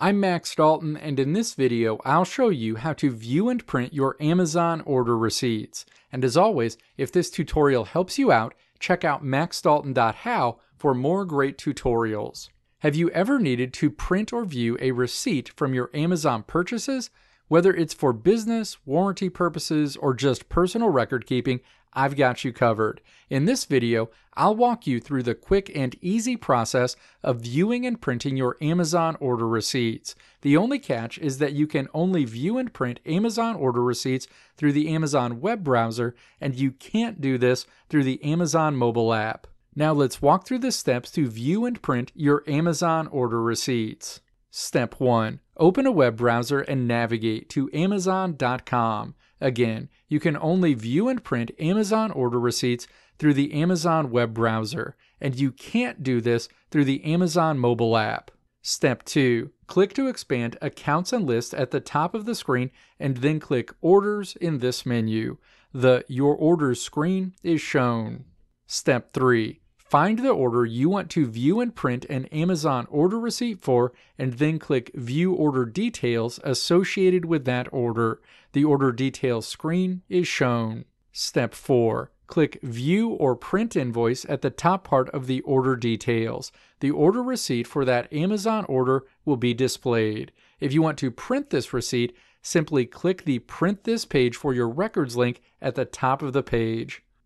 I'm Max Dalton and in this video I'll show you how to view and print your Amazon order receipts. And as always, if this tutorial helps you out, check out maxdalton.how for more great tutorials. Have you ever needed to print or view a receipt from your Amazon purchases? Whether it's for business, warranty purposes, or just personal record keeping, I've got you covered. In this video, I'll walk you through the quick and easy process of viewing and printing your Amazon order receipts. The only catch is that you can only view and print Amazon order receipts through the Amazon web browser, and you can't do this through the Amazon mobile app. Now let's walk through the steps to view and print your Amazon order receipts. Step 1. Open a web browser and navigate to Amazon.com. Again, you can only view and print Amazon order receipts through the Amazon web browser, and you can't do this through the Amazon mobile app. Step 2. Click to expand Accounts and Lists at the top of the screen and then click Orders in this menu. The Your Orders screen is shown. Step 3. Find the order you want to view and print an Amazon order receipt for, and then click View Order Details associated with that order. The order details screen is shown. Step 4. Click View or Print Invoice at the top part of the order details. The order receipt for that Amazon order will be displayed. If you want to print this receipt, simply click the Print This Page for Your Records link at the top of the page.